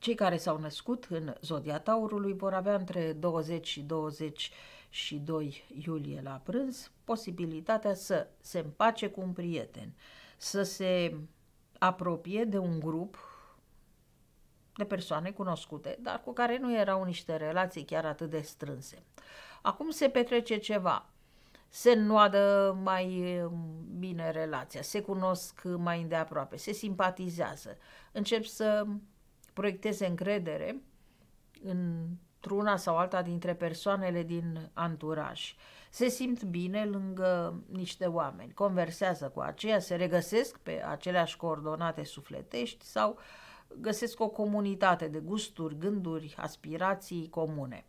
Cei care s-au născut în zodia Taurului vor avea între 20 și 22 iulie la prânz posibilitatea să se împace cu un prieten, să se apropie de un grup de persoane cunoscute, dar cu care nu erau niște relații chiar atât de strânse. Acum se petrece ceva, se înnoadă mai um, bine relația, se cunosc mai îndeaproape, se simpatizează, încep să proiecteze încredere într-una sau alta dintre persoanele din anturaj. Se simt bine lângă niște oameni, conversează cu aceia, se regăsesc pe aceleași coordonate sufletești sau găsesc o comunitate de gusturi, gânduri, aspirații comune.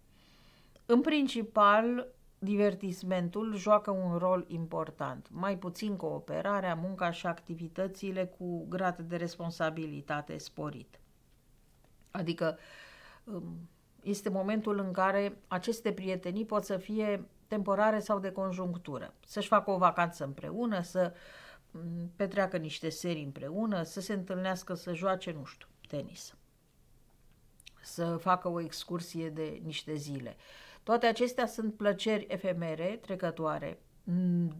În principal, divertismentul joacă un rol important, mai puțin cooperarea, munca și activitățile cu grad de responsabilitate sporit. Adică um, este momentul în care aceste prietenii pot să fie temporare sau de conjunctură, să-și facă o vacanță împreună, să um, petreacă niște serii împreună, să se întâlnească, să joace, nu știu, tenis, să facă o excursie de niște zile. Toate acestea sunt plăceri efemere, trecătoare,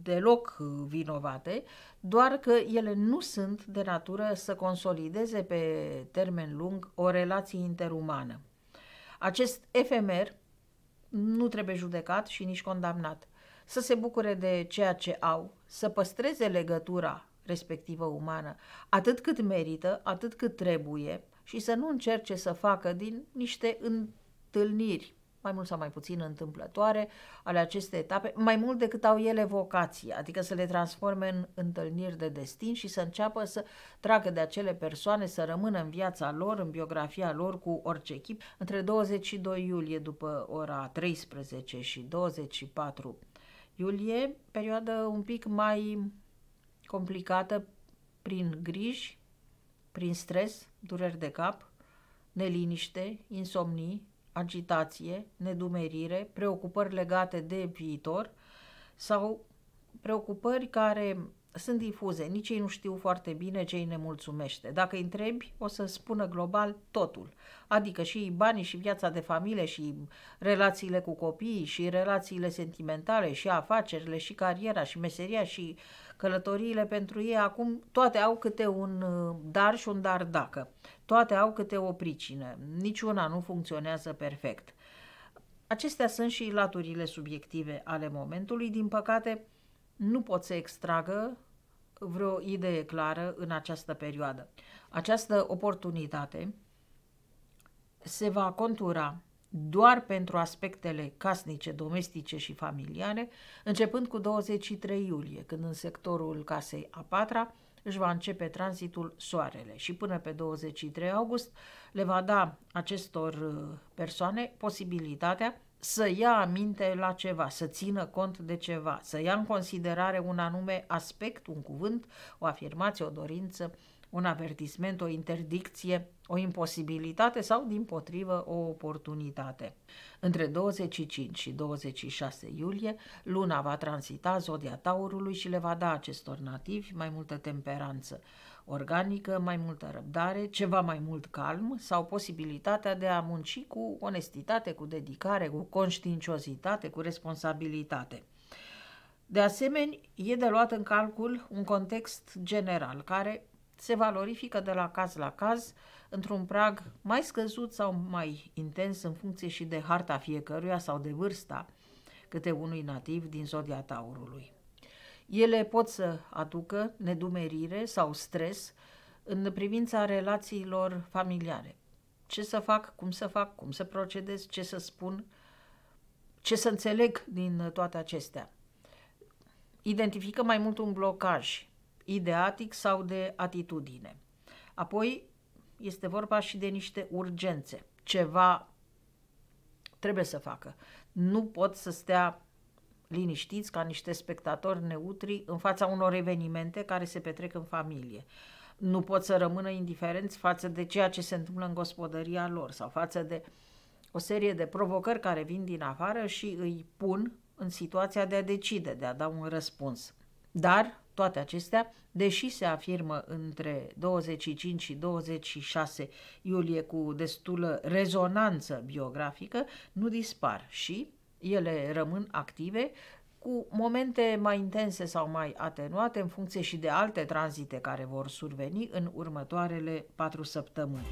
deloc vinovate, doar că ele nu sunt de natură să consolideze pe termen lung o relație interumană. Acest efemer nu trebuie judecat și nici condamnat. Să se bucure de ceea ce au, să păstreze legătura respectivă umană, atât cât merită, atât cât trebuie și să nu încerce să facă din niște întâlniri mai mult sau mai puțin întâmplătoare, ale acestei etape, mai mult decât au ele vocație, adică să le transforme în întâlniri de destin și să înceapă să tragă de acele persoane să rămână în viața lor, în biografia lor cu orice echip. Între 22 iulie după ora 13 și 24 iulie, perioadă un pic mai complicată prin griji, prin stres, dureri de cap, neliniște, insomnii, agitație, nedumerire, preocupări legate de viitor sau preocupări care sunt difuze, nici ei nu știu foarte bine ce îi nemulțumește. Dacă îi întrebi, o să spună global totul, adică și banii și viața de familie și relațiile cu copiii și relațiile sentimentale și afacerile și cariera și meseria și călătoriile pentru ei acum toate au câte un uh, dar și un dar dacă. Toate au câte o pricină. Niciuna nu funcționează perfect. Acestea sunt și laturile subiective ale momentului. Din păcate, nu pot să extragă vreo idee clară în această perioadă. Această oportunitate se va contura doar pentru aspectele casnice, domestice și familiale, începând cu 23 iulie, când în sectorul casei a patra își va începe tranzitul soarele și până pe 23 august le va da acestor uh, persoane posibilitatea să ia aminte la ceva, să țină cont de ceva, să ia în considerare un anume aspect, un cuvânt, o afirmație, o dorință, un avertisment, o interdicție, o imposibilitate sau, din potrivă, o oportunitate. Între 25 și 26 iulie, luna va transita zodia taurului și le va da acestor nativi mai multă temperanță organică, mai multă răbdare, ceva mai mult calm sau posibilitatea de a munci cu onestitate, cu dedicare, cu conștiinciozitate, cu responsabilitate. De asemenea, e de luat în calcul un context general care se valorifică de la caz la caz într-un prag mai scăzut sau mai intens în funcție și de harta fiecăruia sau de vârsta câte unui nativ din zodia taurului. Ele pot să aducă nedumerire sau stres în privința relațiilor familiare. Ce să fac, cum să fac, cum să procedez, ce să spun, ce să înțeleg din toate acestea. Identifică mai mult un blocaj ideatic sau de atitudine. Apoi este vorba și de niște urgențe. Ceva trebuie să facă. Nu pot să stea liniștiți ca niște spectatori neutri în fața unor evenimente care se petrec în familie. Nu pot să rămână indiferenți față de ceea ce se întâmplă în gospodăria lor sau față de o serie de provocări care vin din afară și îi pun în situația de a decide, de a da un răspuns. Dar Toate acestea, deși se afirmă între 25 și 26 iulie cu destulă rezonanță biografică, nu dispar și ele rămân active cu momente mai intense sau mai atenuate în funcție și de alte tranzite care vor surveni în următoarele patru săptămâni.